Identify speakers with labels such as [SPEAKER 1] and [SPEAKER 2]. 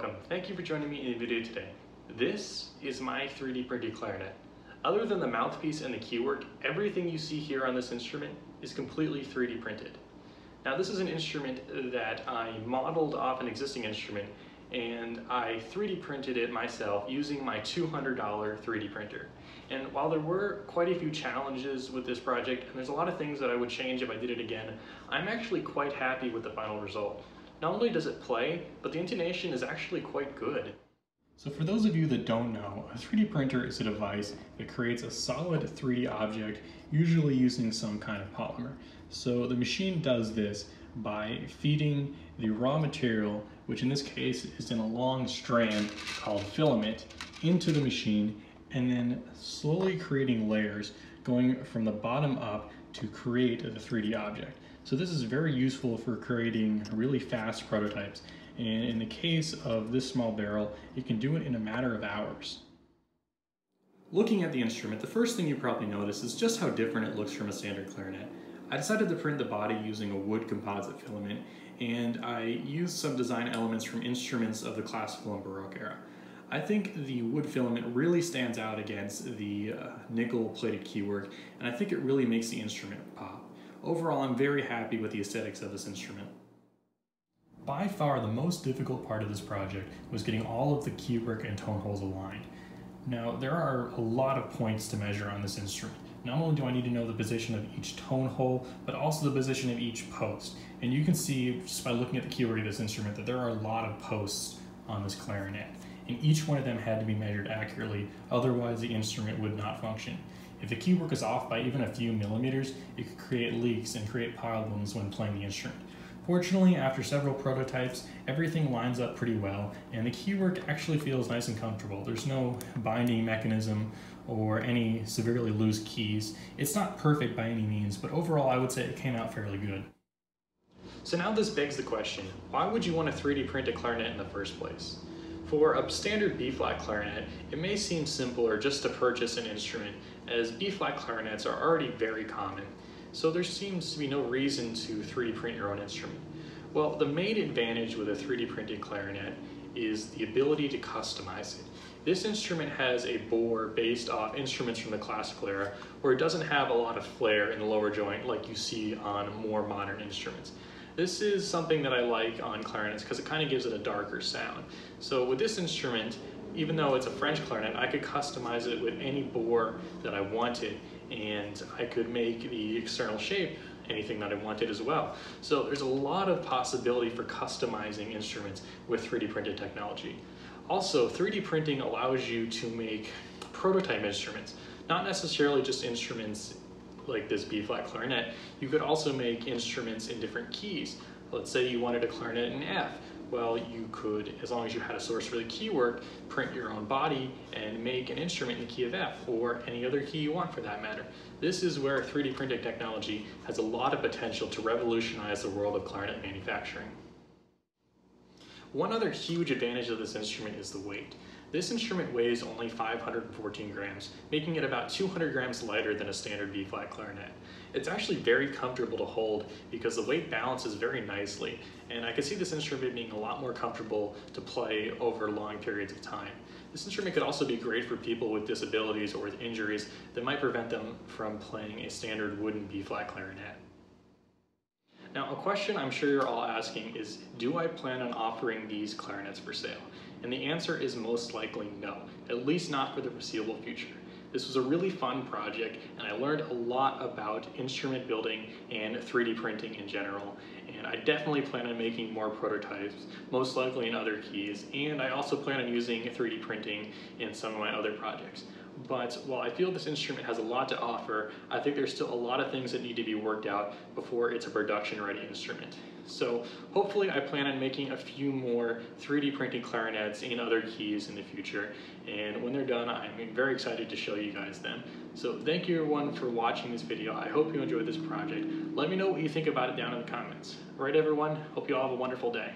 [SPEAKER 1] welcome. Thank you for joining me in the video today. This is my 3D printed clarinet. Other than the mouthpiece and the keywork, everything you see here on this instrument is completely 3D printed. Now this is an instrument that I modeled off an existing instrument and I 3D printed it myself using my $200 3D printer. And while there were quite a few challenges with this project, and there's a lot of things that I would change if I did it again, I'm actually quite happy with the final result. Not only does it play, but the intonation is actually quite good. So for those of you that don't know, a 3D printer is a device that creates a solid 3D object, usually using some kind of polymer. So the machine does this by feeding the raw material, which in this case is in a long strand called filament, into the machine and then slowly creating layers going from the bottom up to create the 3D object. So this is very useful for creating really fast prototypes. And in the case of this small barrel, you can do it in a matter of hours. Looking at the instrument, the first thing you probably notice is just how different it looks from a standard clarinet. I decided to print the body using a wood composite filament, and I used some design elements from instruments of the classical and baroque era. I think the wood filament really stands out against the uh, nickel plated keywork, and I think it really makes the instrument pop. Overall, I'm very happy with the aesthetics of this instrument. By far, the most difficult part of this project was getting all of the keywork and tone holes aligned. Now, there are a lot of points to measure on this instrument. Not only do I need to know the position of each tone hole, but also the position of each post. And you can see just by looking at the keywork of this instrument that there are a lot of posts on this clarinet. And each one of them had to be measured accurately, otherwise the instrument would not function. If the keywork is off by even a few millimeters, it could create leaks and create problems when playing the instrument. Fortunately, after several prototypes, everything lines up pretty well, and the keywork actually feels nice and comfortable. There's no binding mechanism or any severely loose keys. It's not perfect by any means, but overall I would say it came out fairly good. So now this begs the question, why would you want to 3D print a clarinet in the first place? For a standard B-flat clarinet, it may seem simpler just to purchase an instrument as B-flat clarinets are already very common, so there seems to be no reason to 3D print your own instrument. Well, the main advantage with a 3D printed clarinet is the ability to customize it. This instrument has a bore based off instruments from the classical era where it doesn't have a lot of flare in the lower joint like you see on more modern instruments. This is something that I like on clarinets because it kind of gives it a darker sound. So with this instrument, even though it's a French clarinet, I could customize it with any bore that I wanted and I could make the external shape anything that I wanted as well. So there's a lot of possibility for customizing instruments with 3D printed technology. Also, 3D printing allows you to make prototype instruments, not necessarily just instruments like this B-flat clarinet, you could also make instruments in different keys. Let's say you wanted a clarinet in F. Well, you could, as long as you had a source for the keywork, print your own body and make an instrument in the key of F or any other key you want for that matter. This is where 3D printing technology has a lot of potential to revolutionize the world of clarinet manufacturing. One other huge advantage of this instrument is the weight. This instrument weighs only 514 grams, making it about 200 grams lighter than a standard B-flat clarinet. It's actually very comfortable to hold because the weight balances very nicely, and I can see this instrument being a lot more comfortable to play over long periods of time. This instrument could also be great for people with disabilities or with injuries that might prevent them from playing a standard wooden B-flat clarinet. Now, a question I'm sure you're all asking is, do I plan on offering these clarinets for sale? And the answer is most likely no, at least not for the foreseeable future. This was a really fun project and I learned a lot about instrument building and 3D printing in general. And I definitely plan on making more prototypes, most likely in other keys. And I also plan on using 3D printing in some of my other projects. But while I feel this instrument has a lot to offer, I think there's still a lot of things that need to be worked out before it's a production ready instrument. So hopefully I plan on making a few more 3D printed clarinets in other keys in the future. And when they're done, I'm very excited to show you guys them. So thank you everyone for watching this video. I hope you enjoyed this project. Let me know what you think about it down in the comments. All right everyone, hope you all have a wonderful day.